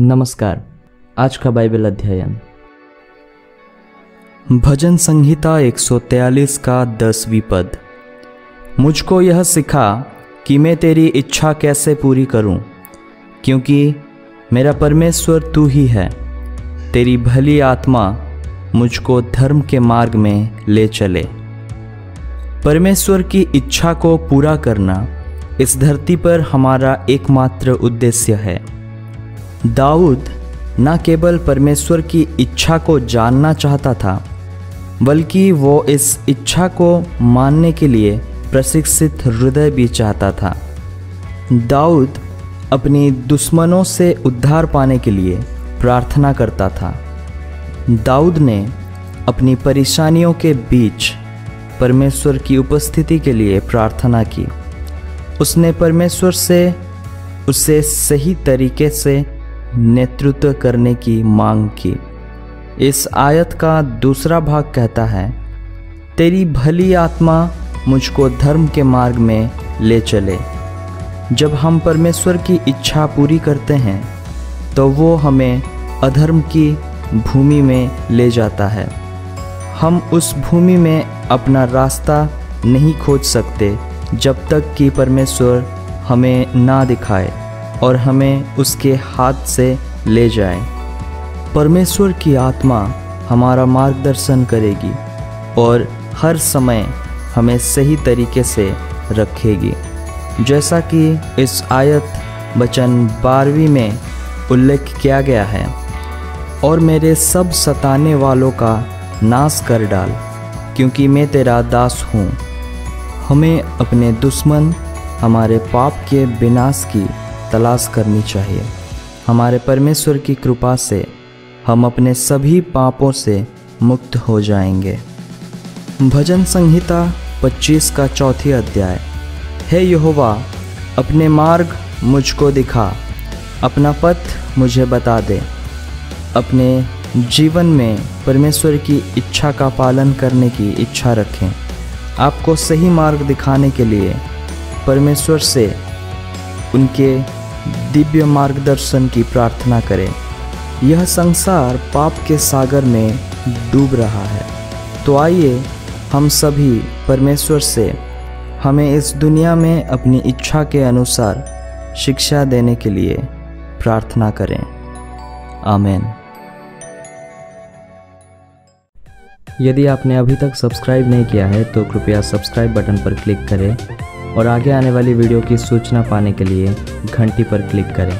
नमस्कार आज का बाइबल अध्ययन। भजन संहिता 143 का दसवीं पद। मुझको यह सिखा कि मैं तेरी इच्छा कैसे पूरी करूँ, क्योंकि मेरा परमेश्वर तू ही है। तेरी भली आत्मा मुझको धर्म के मार्ग में ले चले। परमेश्वर की इच्छा को पूरा करना इस धरती पर हमारा एकमात्र उद्देश्य है। दाऊद न केवल परमेश्वर की इच्छा को जानना चाहता था, बल्कि वो इस इच्छा को मानने के लिए प्रशिक्षित हृदय भी चाहता था। दाऊद अपनी दुश्मनों से उद्धार पाने के लिए प्रार्थना करता था। दाऊद ने अपनी परेशानियों के बीच परमेश्वर की उपस्थिति के लिए प्रार्थना की। उसने परमेश्वर से उसे सही तरीके से नेतृत्व करने की मांग की। इस आयत का दूसरा भाग कहता है, तेरी भली आत्मा मुझको धर्म के मार्ग में ले चले। जब हम परमेश्वर की इच्छा पूरी करते हैं तो वो हमें अधर्म की भूमि में ले जाता है। हम उस भूमि में अपना रास्ता नहीं खोज सकते जब तक कि परमेश्वर हमें ना दिखाए। और हमें उसके हाथ से ले जाए। परमेश्वर की आत्मा हमारा मार्गदर्शन करेगी और हर समय हमें सही तरीके से रखेगी। जैसा कि इस आयत वचन बारहवीं में उल्लेख किया गया है, और मेरे सब सताने वालों का नाश कर डाल, क्योंकि मैं तेरा दास हूँ। हमें अपने दुश्मन, हमारे पाप के विनाश की तलाश करनी चाहिए। हमारे परमेश्वर की कृपा से हम अपने सभी पापों से मुक्त हो जाएँगे। भजन संहिता 25 का चौथी अध्याय। हे यहोवा, अपने मार्ग मुझको दिखा, अपना पथ मुझे बता दे। अपने जीवन में परमेश्वर की इच्छा का पालन करने की इच्छा रखें। आपको सही मार्ग दिखाने के लिए परमेश्वर से उनके दिव्य मार्गदर्शन की प्रार्थना करें। यह संसार पाप के सागर में डूब रहा है। तो आइए, हम सभी परमेश्वर से हमें इस दुनिया में अपनी इच्छा के अनुसार शिक्षा देने के लिए प्रार्थना करें। आमेन। यदि आपने अभी तक सब्सक्राइब नहीं किया है तो कृपया सब्सक्राइब बटन पर क्लिक करें। और आगे आने वाली वीडियो की सूचना पाने के लिए घंटी पर क्लिक करें।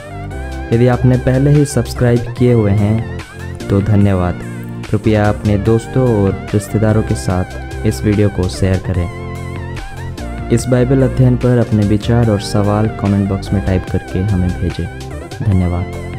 यदि आपने पहले ही सब्सक्राइब किए हुए हैं तो धन्यवाद। कृपया अपने दोस्तों और रिश्तेदारों के साथ इस वीडियो को शेयर करें। इस बाइबल अध्ययन पर अपने विचार और सवाल कमेंट बॉक्स में टाइप करके हमें भेजें। धन्यवाद।